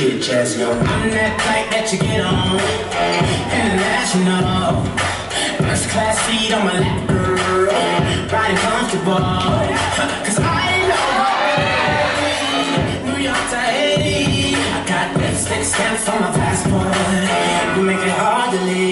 chest, yo. I'm that flight that you get on. International. First class seat on my lap, girl. Riding comfortable. Cause I know New York to Haiti. I got lipstick stamps on my passport. You make it hard to leave.